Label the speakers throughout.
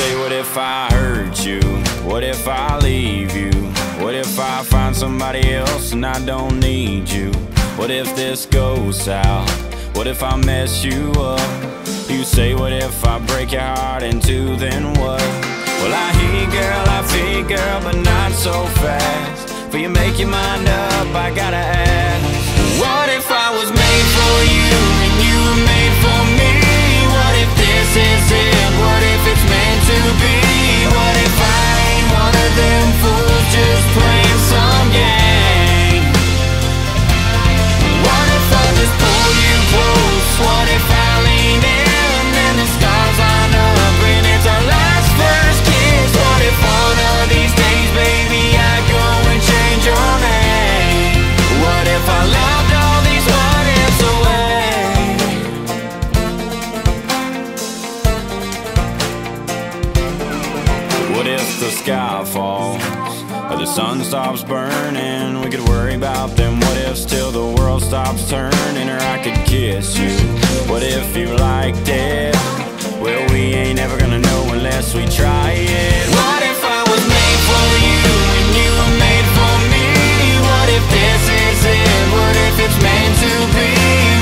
Speaker 1: say, what if I hurt you? What if I leave you? What if I find somebody else and I don't need you? What if this goes south? What if I mess you up? You say, what if I break your heart in two, then what? Well, I hear girl, I feel girl, but not so fast. For you make your mind up, I gotta ask. What if I was made for you and you were made for me? What if this is it? What if it's meant to be? What if I one of them fools just playing some game? What if I just pull you close? What if I if sky falls or the sun stops burning? We could worry about them what ifs till the world stops turning, or I could kiss you. What if you liked it? Well, we ain't ever gonna know unless we try it. What if I was made for you and you were made for me? What if this is it? What if it's meant to be?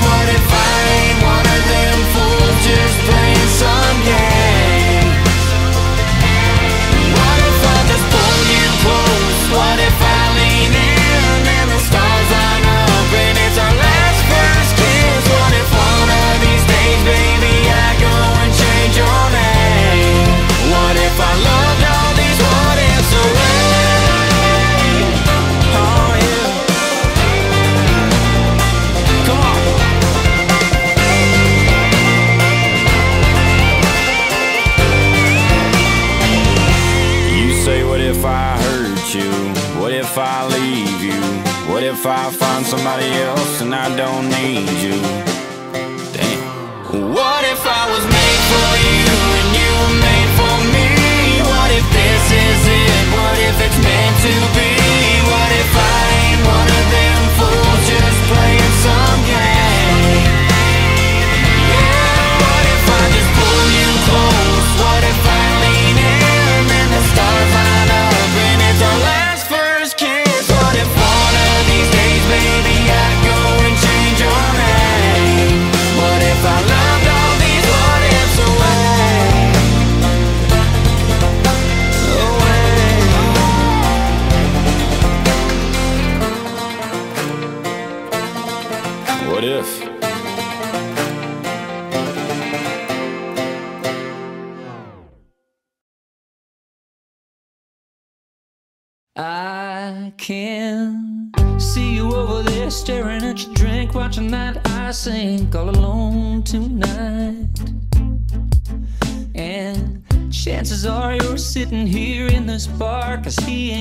Speaker 1: What if I ain't one of them fools just playing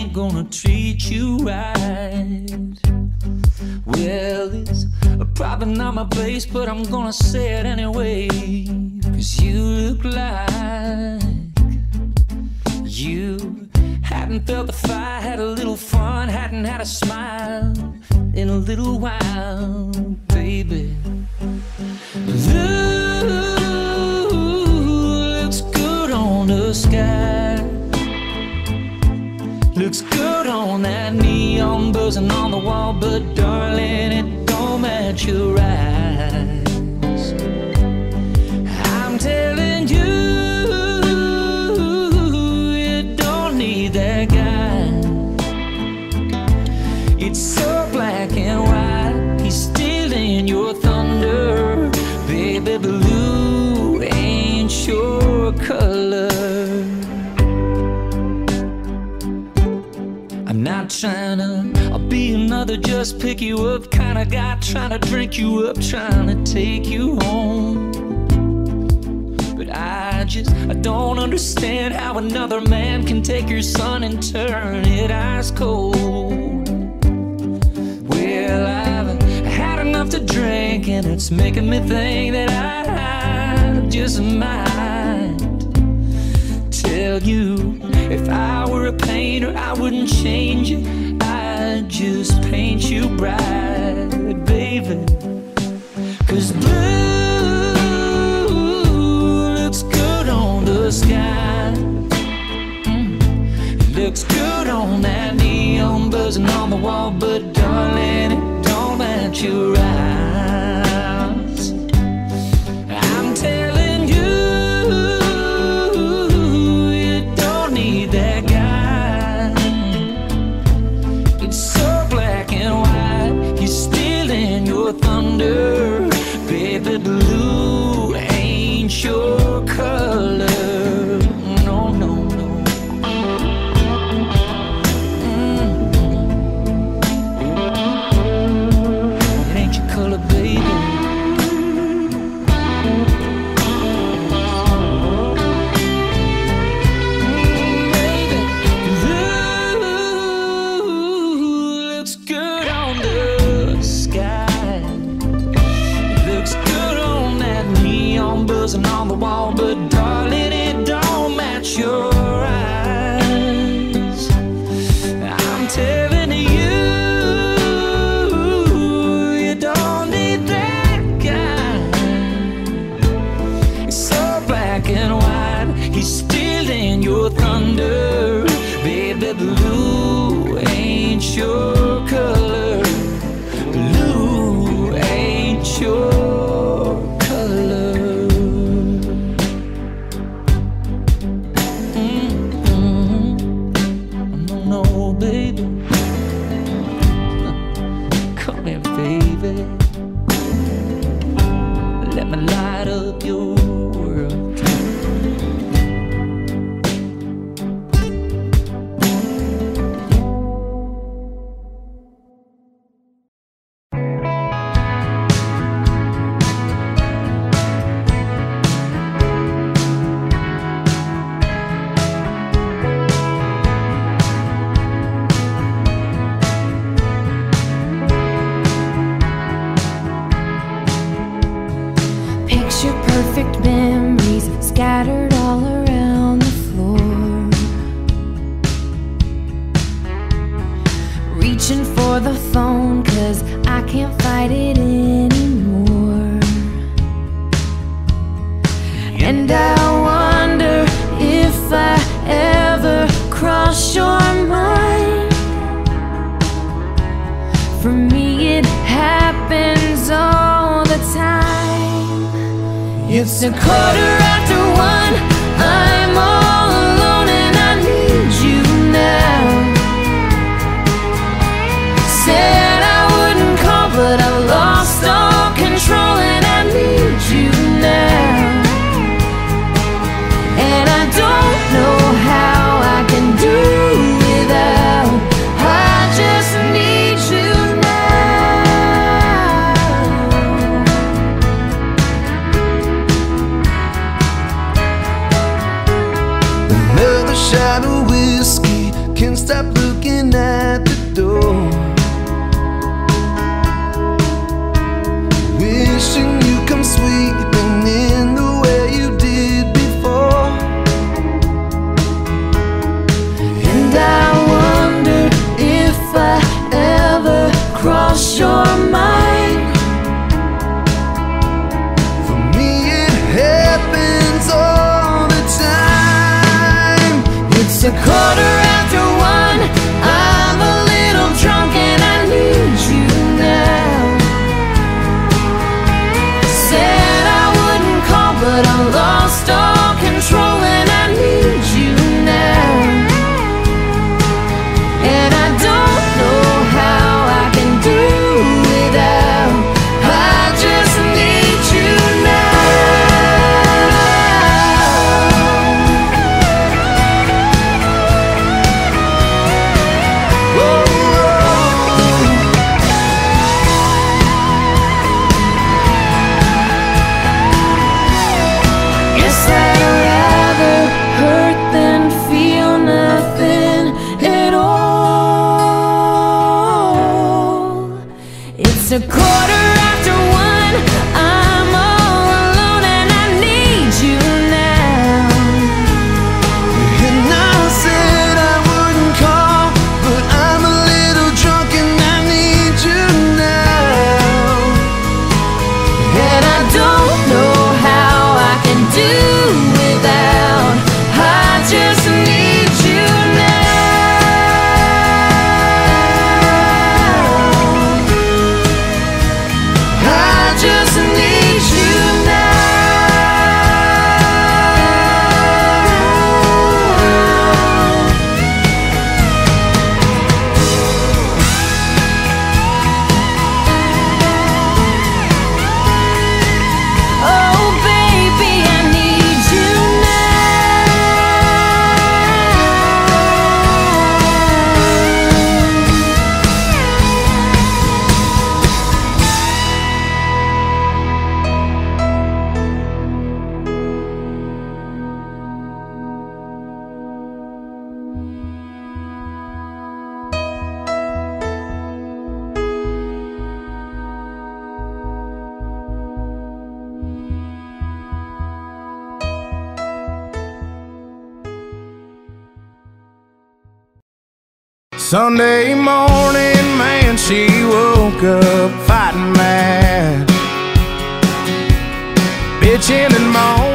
Speaker 1: ain't
Speaker 2: gonna treat you right. Well, it's probably not my place, but I'm gonna say it anyway. Cause you look like you hadn't felt the fire, had a little fun, hadn't had a smile in a little while, baby. Blue Looks good on that neon buzzing on the wall, but darling, it don't match your eyes. I'll be another just pick you up kind of guy trying to drink you up, trying to take you home. But I just I don't understand how another man can take your sun and turn it ice cold. Well, I've had enough to drink and it's making me think that I just might tell you if I were a painter, I wouldn't change you. I'd just paint you bright, baby. Cause blue looks good on the sky.
Speaker 3: Mm. Looks good on that neon buzzing on the wall, but darling, it don't match your eyes.
Speaker 4: Sunday morning, man, she woke up fighting mad, bitching and moaning.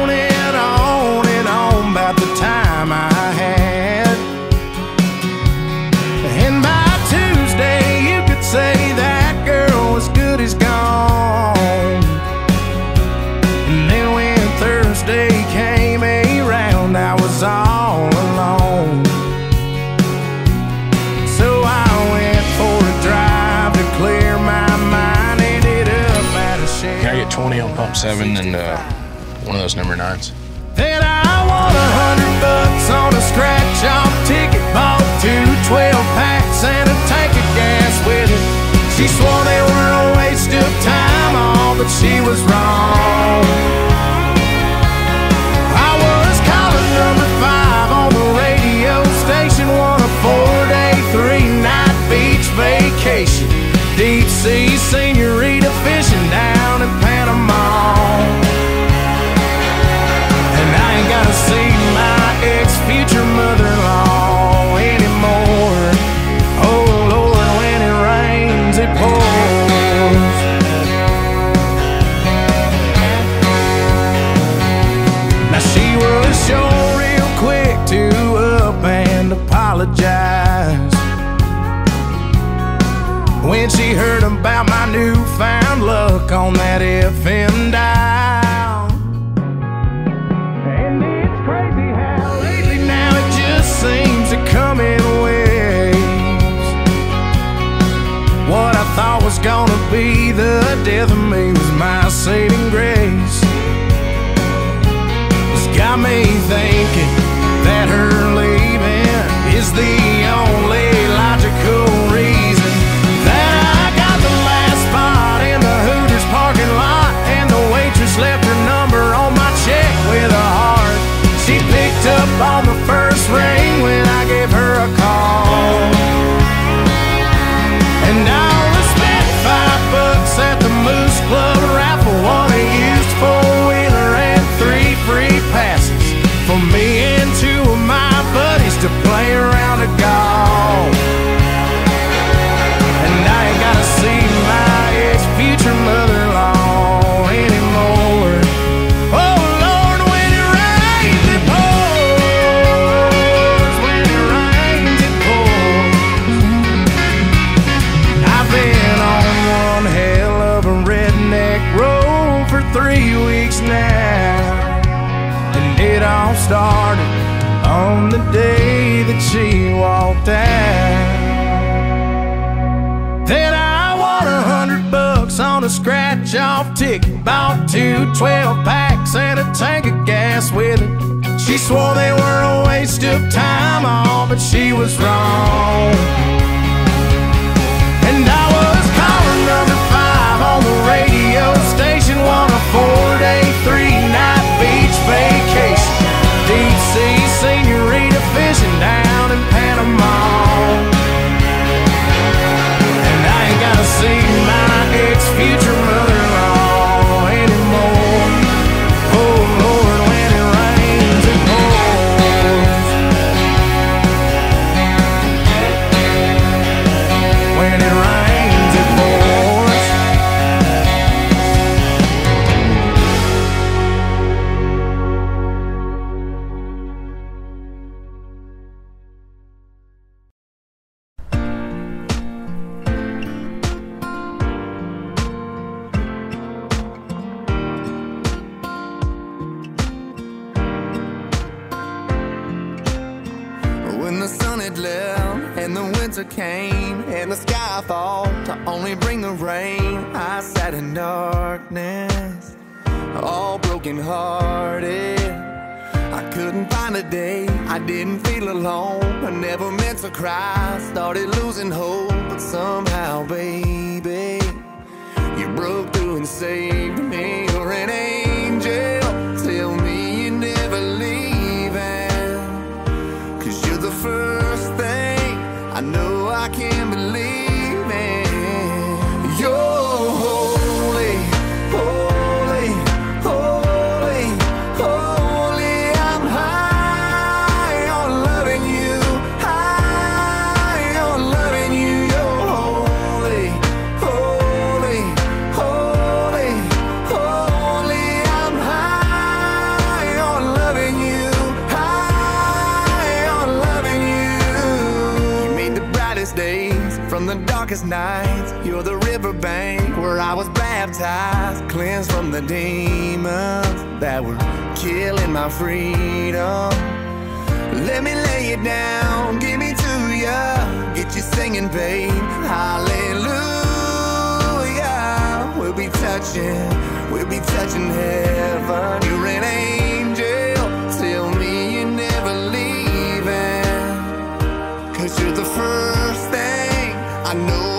Speaker 5: seven and uh, one of those number nines.
Speaker 4: Then I a hundred bucks on a scratch off ticket, bought two 12 packs and a tank of gas with it. She swore they were a waste of time, all but she was wrong. she heard about my newfound luck on that FM dial. And it's crazy how lately now it just seems to come in waves. What I thought was gonna be the death of me was my saving grace. It's got me thinking that her leaving is the two 12 packs and a tank of gas with it. She swore they were a waste of time, all, but she was wrong. And I was calling number five on the radio station, want a four day, three night beach vacation. Deep sea senorita fishing down in Panama. And I ain't gotta see my ex future.
Speaker 6: darkest nights. You're the riverbank where I was baptized, cleansed from the demons that were killing my freedom. Let me lay you down, give me to ya, get you singing, babe. Hallelujah. We'll be touching, we'll be touching heaven. You're an angel, tell me you're never leaving, cause you're the first. I know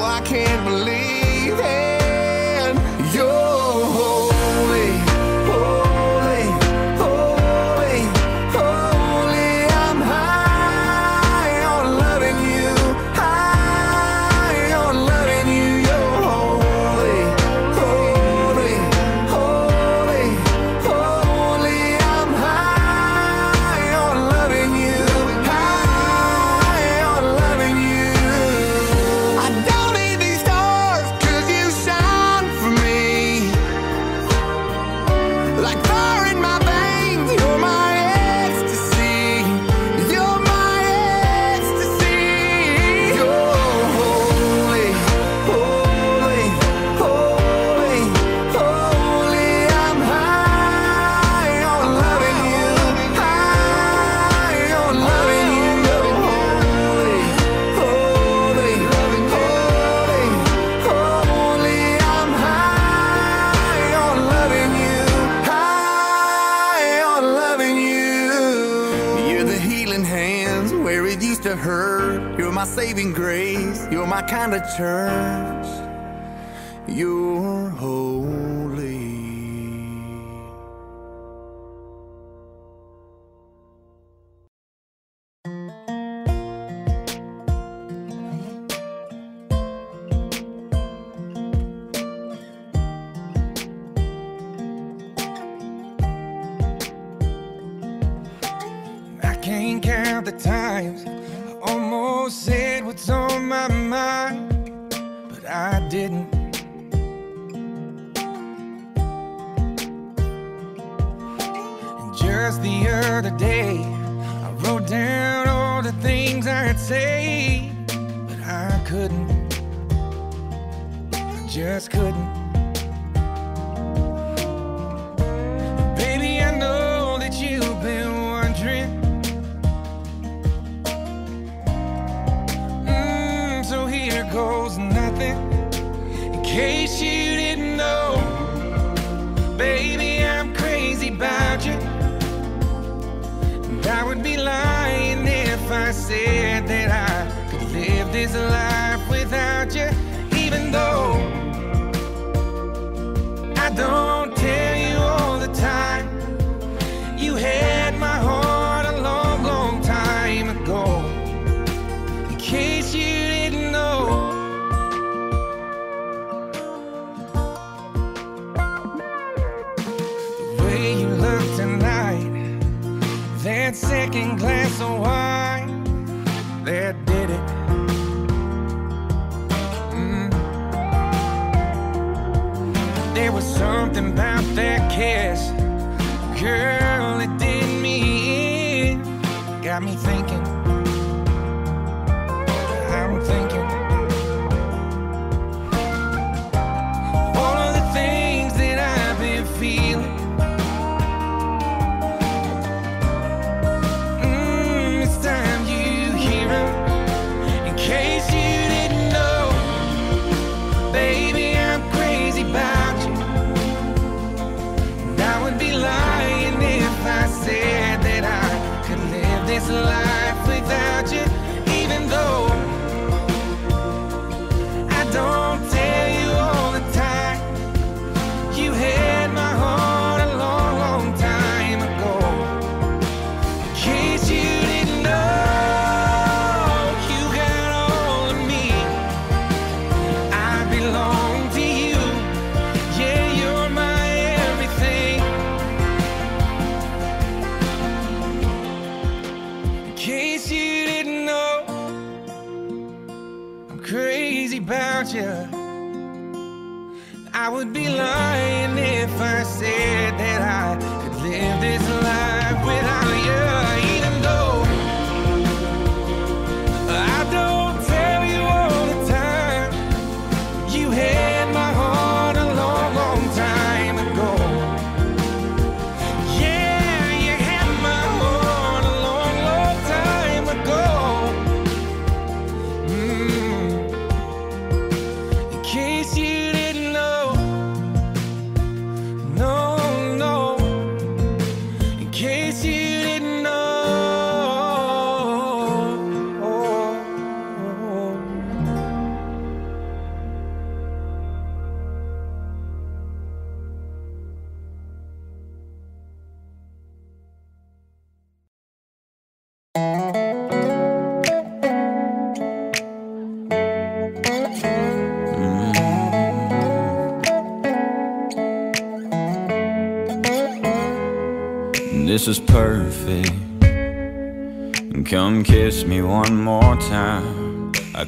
Speaker 6: my kind of church.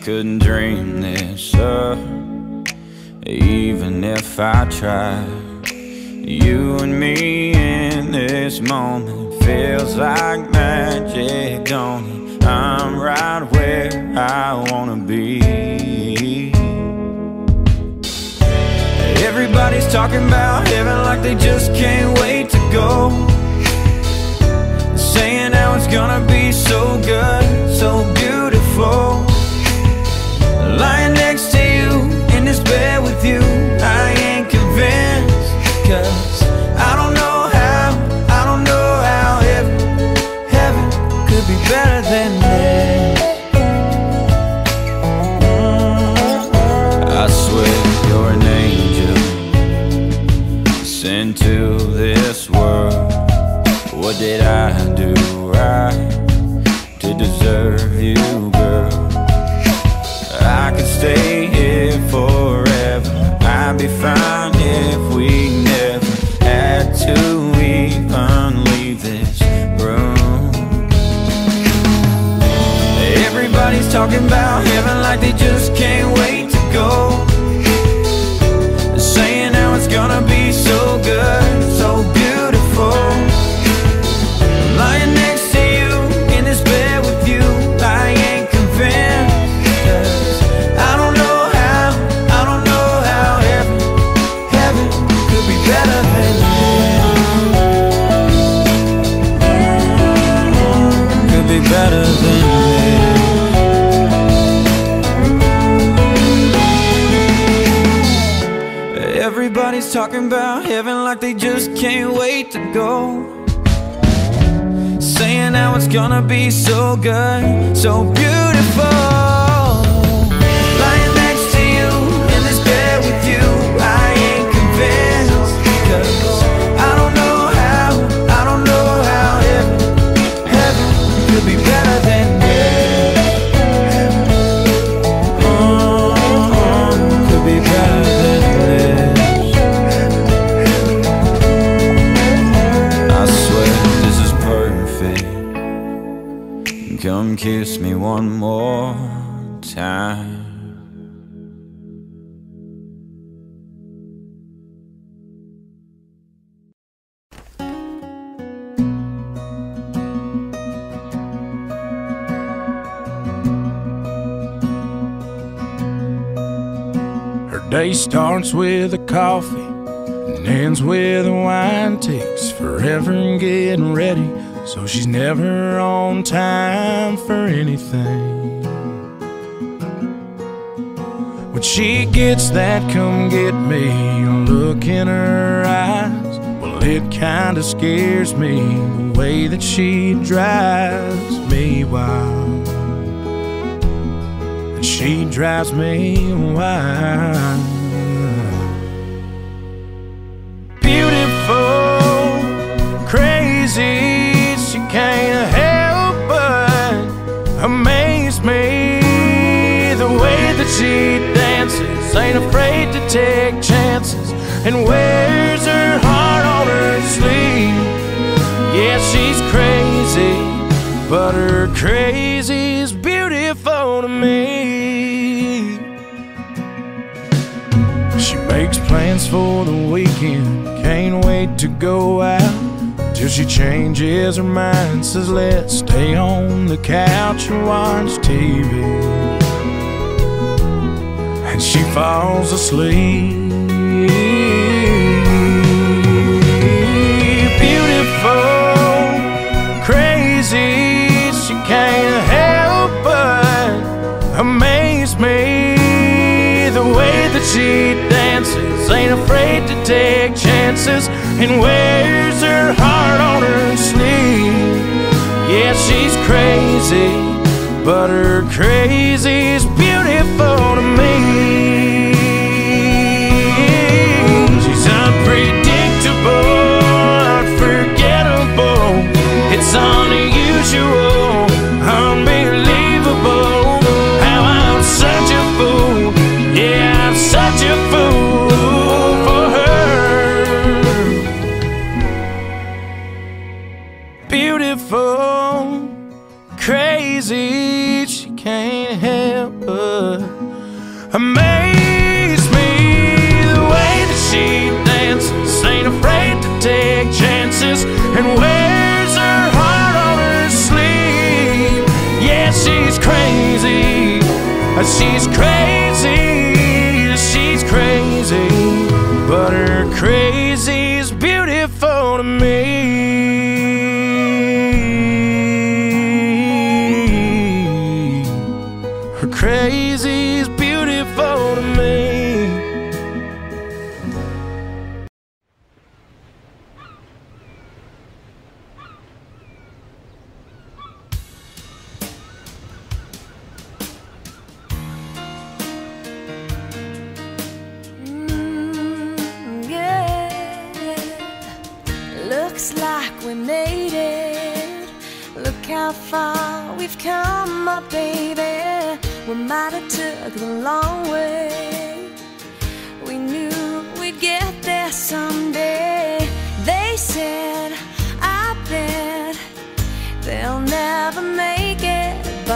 Speaker 4: Couldn't
Speaker 1: dream this up, even if I tried. You and me in this moment feels like magic, don't it? I'm right where I wanna be. Everybody's talking about heaven like they just can't wait to go. Saying how it's gonna be so good, so beautiful. Lying next to you in this bed with you, I ain't convinced. Cause I don't know how, I don't know how heaven, heaven could be better than this. I swear you're an angel sent to this world. What did I do right to deserve you? I could stay here forever. I'd be fine if we never had to even leave this room. Everybody's talking about heaven like they just can't wait to go. Saying how it's gonna be so good, just can't wait to go. Saying how it's gonna be so good, so beautiful. Kiss me one more time.
Speaker 4: Her day starts with a coffee and ends with a wine. Takes forever in getting ready, so she's never on time for anything. When she gets that come get me look in her eyes, well, it kinda scares me the way that she drives me wild. And she drives me wild. Beautiful, crazy, can't help but amaze me. The way that she dances, ain't afraid to take chances, and wears her heart on her sleeve. Yeah, she's crazy, but her crazy's beautiful to me. She makes plans for the weekend, can't wait to go out. Till she changes her mind, says let's stay on the couch and watch TV. And she falls asleep. Beautiful, crazy, she can't help but amaze me. She dances, ain't afraid to take chances, and wears her heart on her sleeve. Yeah, she's crazy, but her crazy's beautiful to me.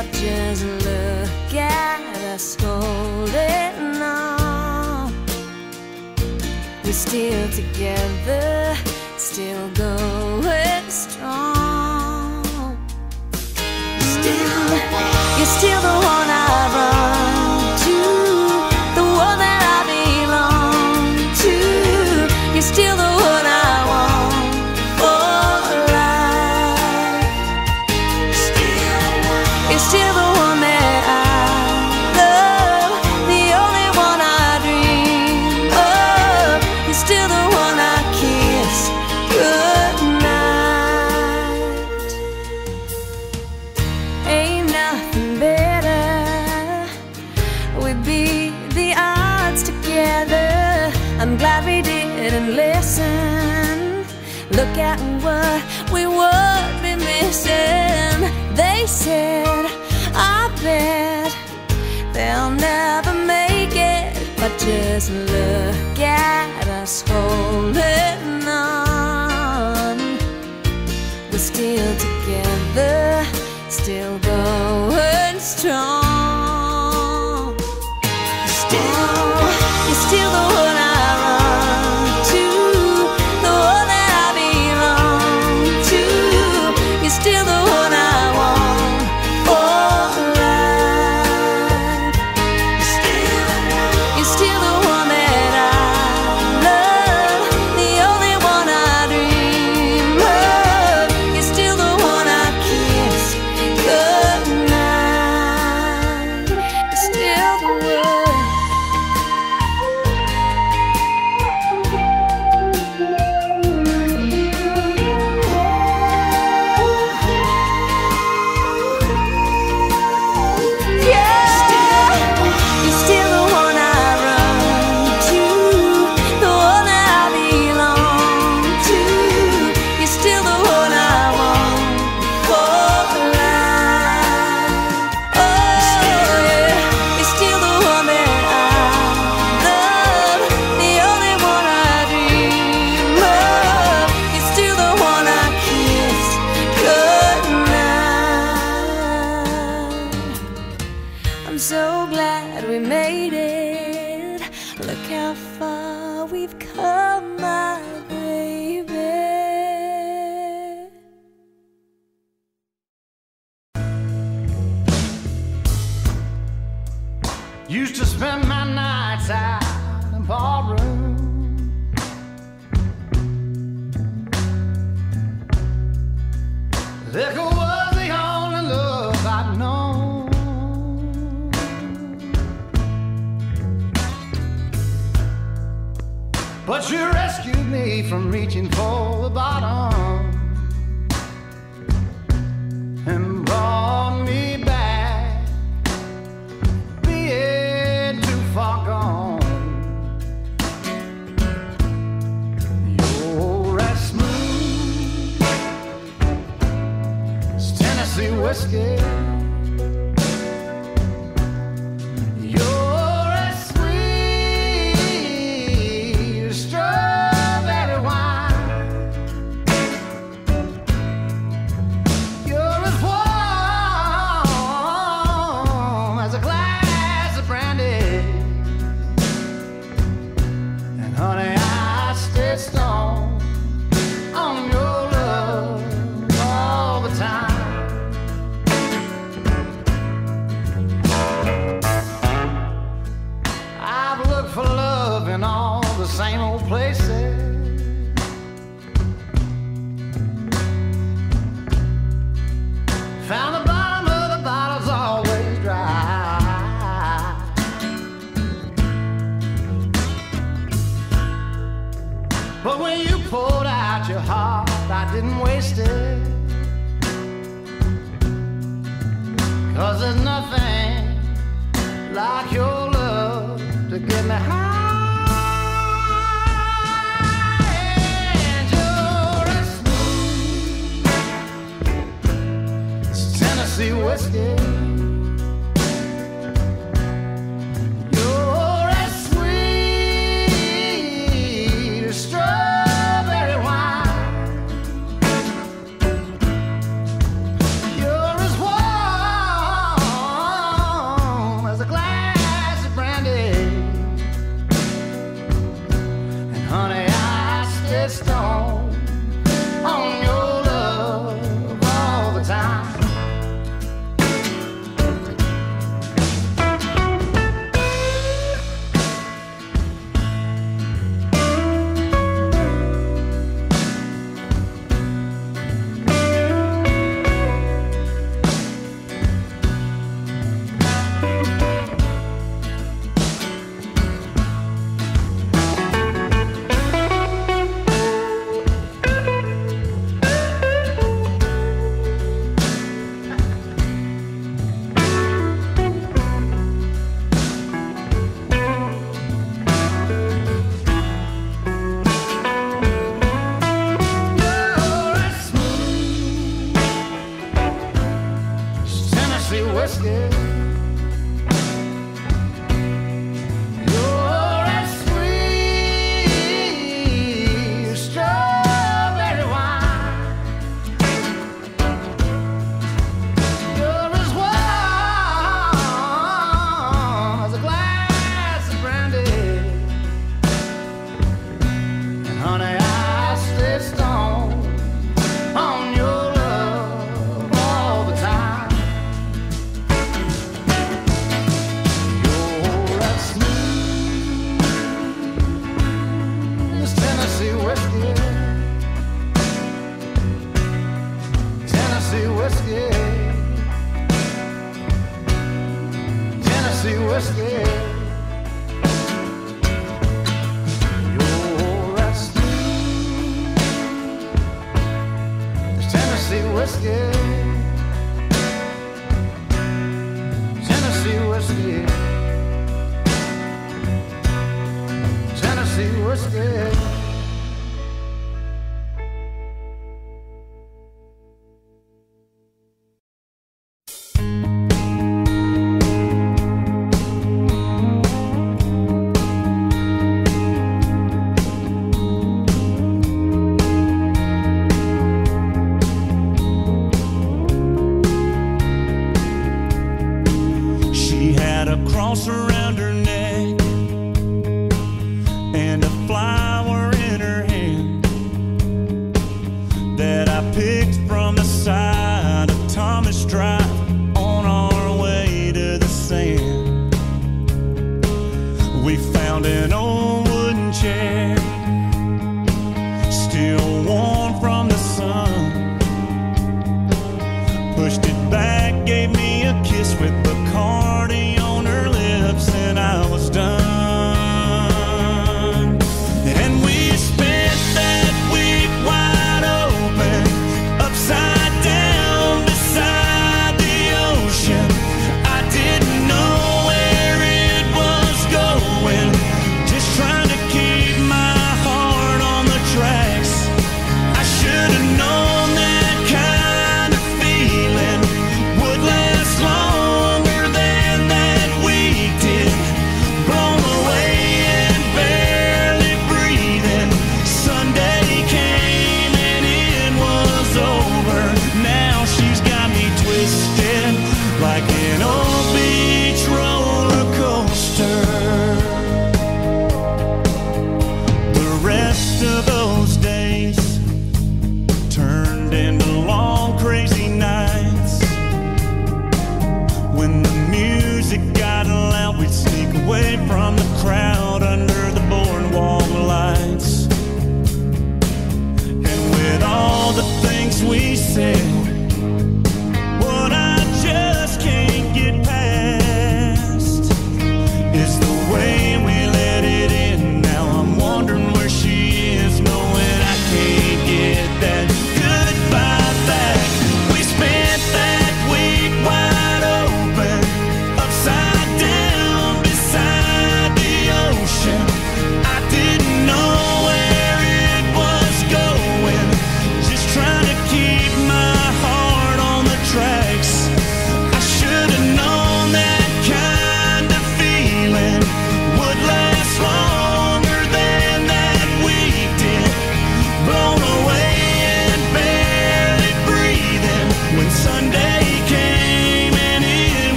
Speaker 3: But just look at us holding on. We're still together, still going strong. Still, you're still the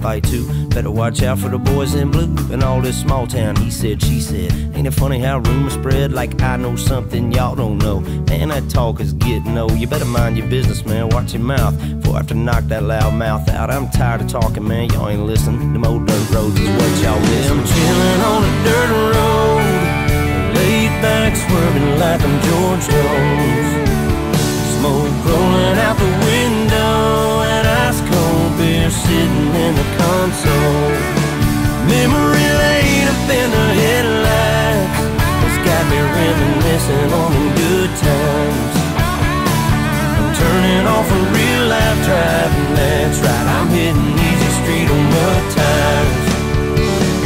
Speaker 7: by
Speaker 4: too. Better watch out for the boys in blue and all this small town. He said, she said. Ain't it funny how rumors spread like I know something y'all don't know? Man, that talk is getting old. You better mind your business, man. Watch your mouth before I have to knock that loud mouth out. I'm tired of talking, man. Y'all ain't listening. Them old dirt roads is what y'all miss. I'm chilling on a dirt road, laid back, swerving like I'm George Jones. Smoke rolling out the window there sitting in the console. Memory lane up in the headlights has got me reminiscing on the good times. I'm turning off a real life driving, that's right, I'm hitting easy street on my tires.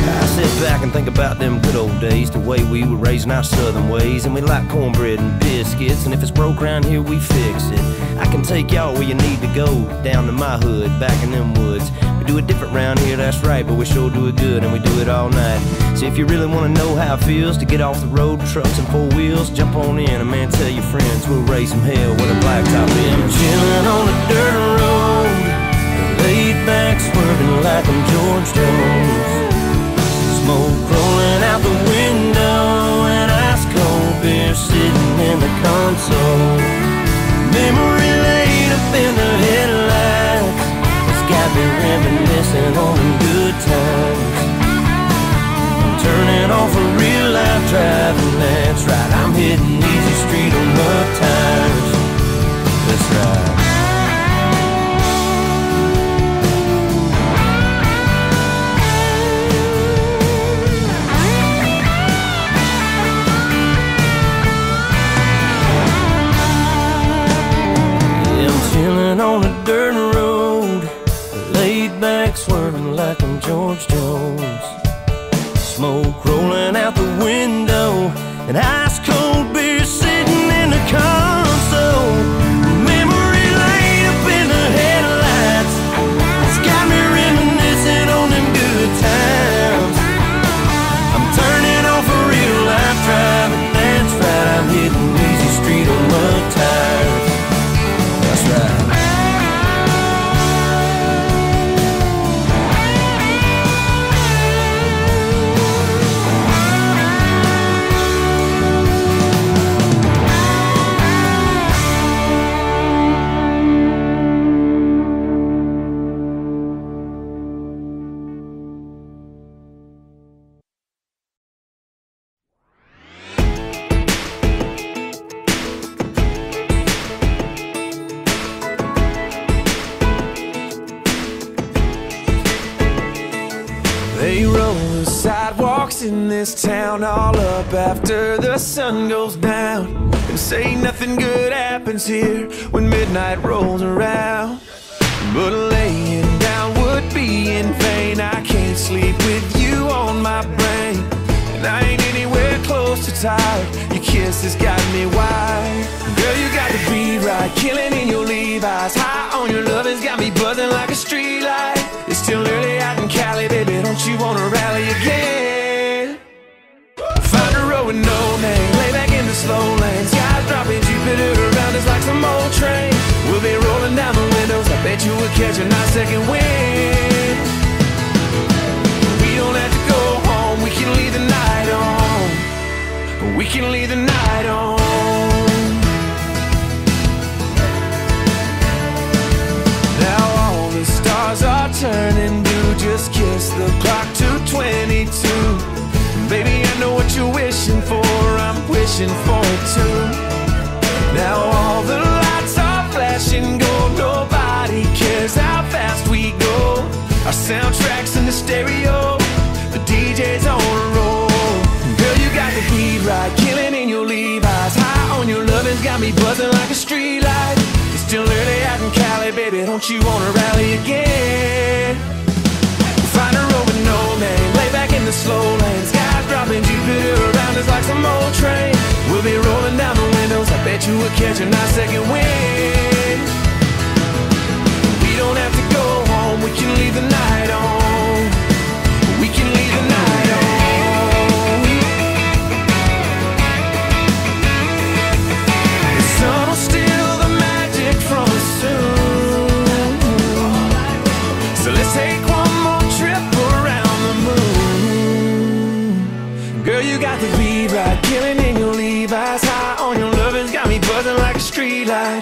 Speaker 4: I sit back and think about them good old days, the way we were raising our southern ways, and we like cornbread and biscuits, and if it's broke around here, we fix it. I can take y'all where you need to go, down to my hood, back in them woods. We do it different round here, that's right, but we sure do it good, and we do it all night. So if you really wanna know how it feels to get off the road, trucks and four wheels, jump on in, and man, tell your friends we'll raise some hell with a blacktop in. Chillin' on a dirt road, laid back, swerving like I'm George Jones. Smoke rolling out the window, and ice cold beer sitting in the console. Memory lane up in the headlights, it's got me reminiscing on them good times. I'm turning off a real life driving, that's right. I'm hitting easy street on love tires. Like I'm George Jones. Smoke rolling out the window, and ice
Speaker 6: after the sun goes down. And say nothing good happens here when midnight rolls around. But laying down would be in vain. I can't sleep with you on my brain. And I ain't anywhere close to tired. Your kiss has got me wired. Girl, you got the beat right, killing in your Levi's. High on your love has got me buzzing like a street light. It's still early out in Cali, baby. Don't you wanna rally again? Second wind. We don't have to go home, we can leave the night on. We can leave the night on. Now all the stars are turning blue. Just kiss the clock to 22. Baby, I know what you're wishing for. I'm wishing for it too. Now all the lights are flashing. Our soundtracks in the stereo. The DJ's on a roll. Girl, you got the beat right, killing in your Levi's. High on your lovin's got me buzzing like a street light. It's still early out in Cali, baby. Don't you wanna rally again? Find a road with no name, lay back in the slow lane. Skies dropping, Jupiter around us like some old train. We'll be rolling down the windows. I bet you would catch a nice second wind. We can leave the night on. We can leave the night on. The sun will steal the magic from us soon. So let's take one more trip around the moon. Girl, you got the beat right, killing in your Levi's. High on your lovin's got me buzzing like a street light.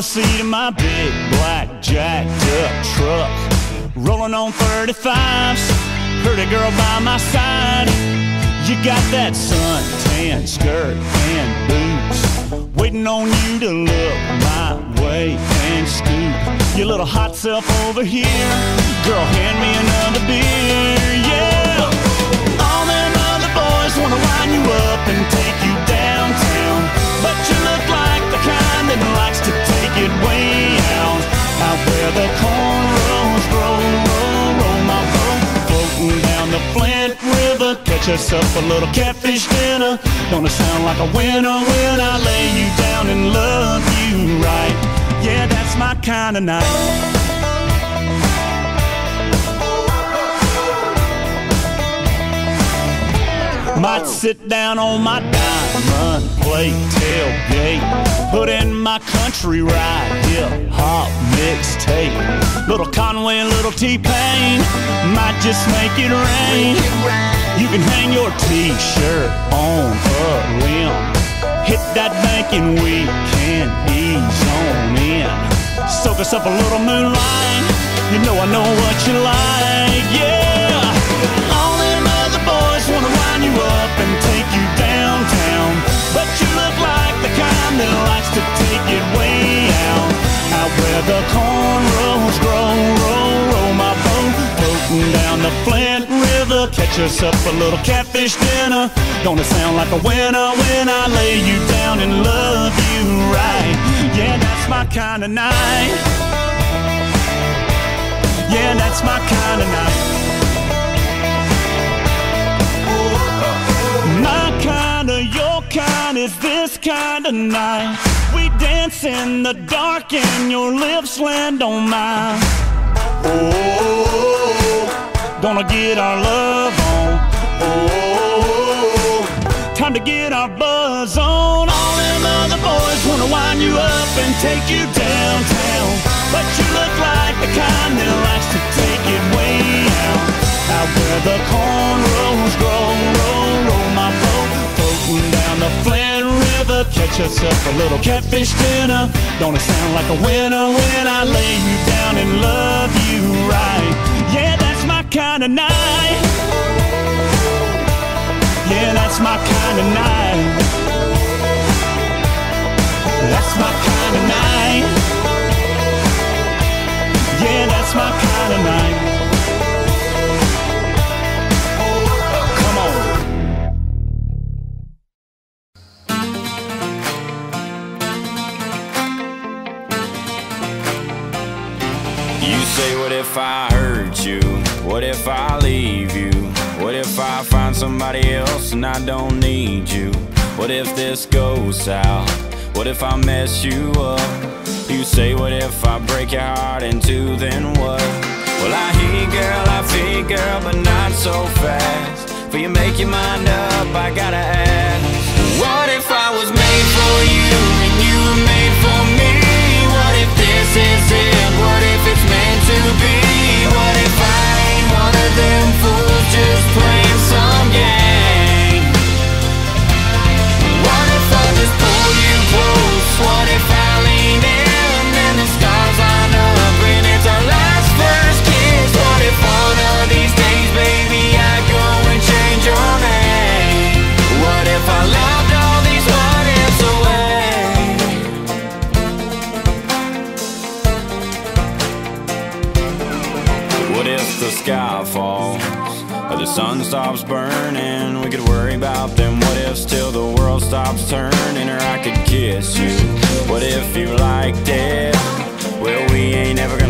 Speaker 6: the
Speaker 8: seat of my big black jacked up truck. Rolling on 35s. Pretty girl by my side. You got that suntan skirt and boots. Waiting on you to look my way and scoop. Your little hot self over here. Girl, hand me another beer. Yeah. All them other boys wanna line you up and take you downtown. But you look the cornrows grow, roll, roll my boat. Floating down the Flint River, catch us up a little catfish dinner. Gonna sound like a winner when I lay you down and love you right. Yeah, that's my kind of night. Might sit down on my diamond plate tailgate, put in my country ride, hip hop mixtape. Little Conway, and little T Pain, might just make it rain. You can hang your T-shirt on a limb. Hit that bank and we can ease on in. Soak us up a little moonlight. You know I know what you like, yeah. All them other boys wanna line you up and take you downtown, but you look like the kind that likes to where the cornrows grow, roll, roll my boat, floating down the Flint River. Catch us up a little catfish dinner. Gonna sound like a winner when I lay you down and love you right. Yeah, that's my kind of night. Yeah, that's my kind of night. Your is this kind of night. We dance in the dark and your lips land on mine. Oh, gonna get our love on. Oh, time to get our buzz on. All them other boys wanna wind you up and take you downtown. But you look like the kind that likes to take it way out. Out where the cornrows grow, roll, roll Flint River, catch up a little catfish dinner. Gonna sound like a winner when I lay you down and love you right. Yeah, that's my kind of night. Yeah, that's my kind of night. That's my kind of night. Yeah, that's my kind of night.
Speaker 1: If I hurt you? What if I leave you? What if I find somebody else and I don't need you? What if this goes south? What if I mess you up? You say, What if I break your heart in two? Then what? Well, I hear girl, I feel girl, but not so fast. For you make your mind up, I gotta ask. What if I was made for you and you were made for me? What if this is it? What if it's to be? What if I one of them fools just playing some game? What if I just pull you close? What if I lean in sun stops burning? We could worry about them what ifs till the world stops turning, or I could kiss you. What if you liked it? Well, we ain't ever gonna